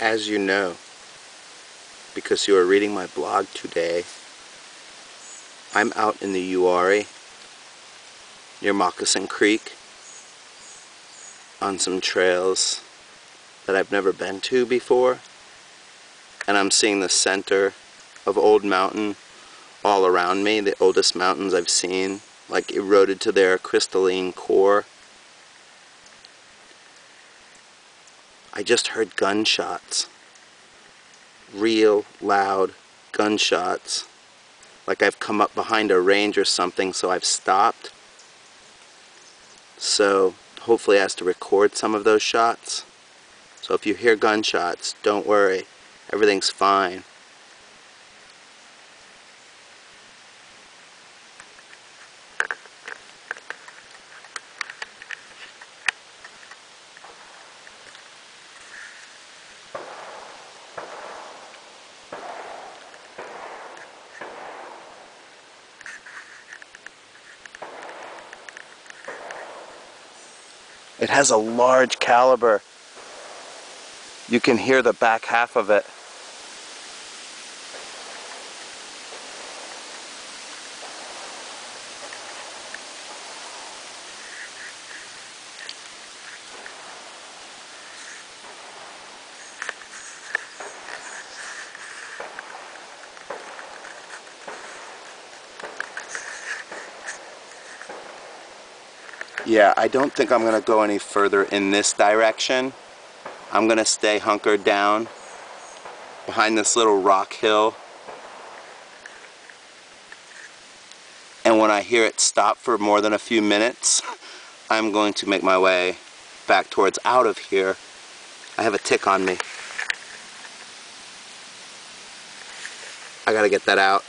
as you know, because you are reading my blog today, I'm out in the Uwharrie near Moccasin Creek on some trails that I've never been to before and I'm seeing the center of Old Mountain all around me, the oldest mountains I've seen, like eroded to their crystalline core. I just heard gunshots. Real loud gunshots. Like I've come up behind a range or something, so I've stopped. So hopefully I has to record some of those shots. So if you hear gunshots, don't worry. Everything's fine. It has a large caliber. You can hear the back half of it. Yeah, I don't think I'm going to go any further in this direction. I'm going to stay hunkered down behind this little rock hill. And when I hear it stop for more than a few minutes, I'm going to make my way back towards out of here. I have a tick on me. I gotta get that out.